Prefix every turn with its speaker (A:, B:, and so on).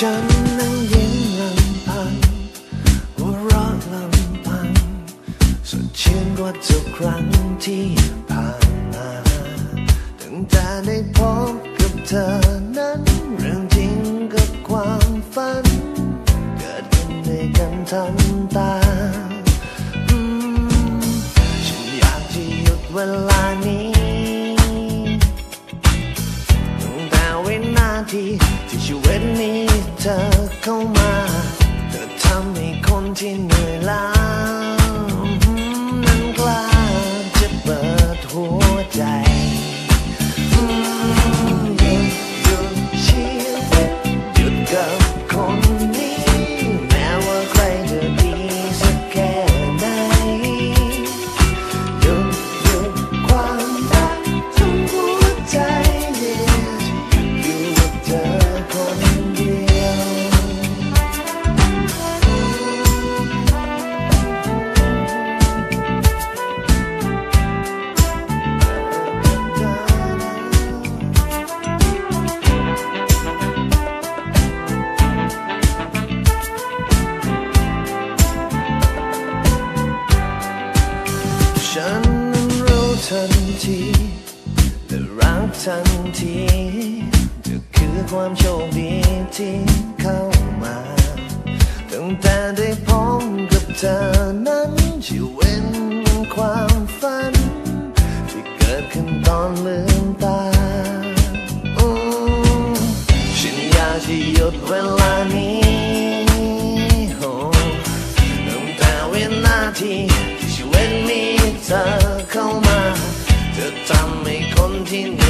A: ฉันนั่งยิ้มลำพังหัวเราะลำพังสดชื่นกว่าทุกครั้งที่ผ่านมาตั้งแต่ได้พบกับเธอนั้นเรื่องจริงกับความฝัน เกิดขึ้นด้วยกันทันตาอืมฉันอยากจะหยุดเวลานี้ตั้งแต่วินาทีที่ เธอเข้ามาเธอทำให้คนที่ ฉันนั้นรู้ทันทีและรักทันทีเธอคือความโชคดีที่เข้ามาตั้งแต่ได้พบกับเธอนั้นชีวิตมันความฝัน ที่เกิดขึ้นตอนลืมตาอืมฉันอยากจะหยุดเวลา dancing.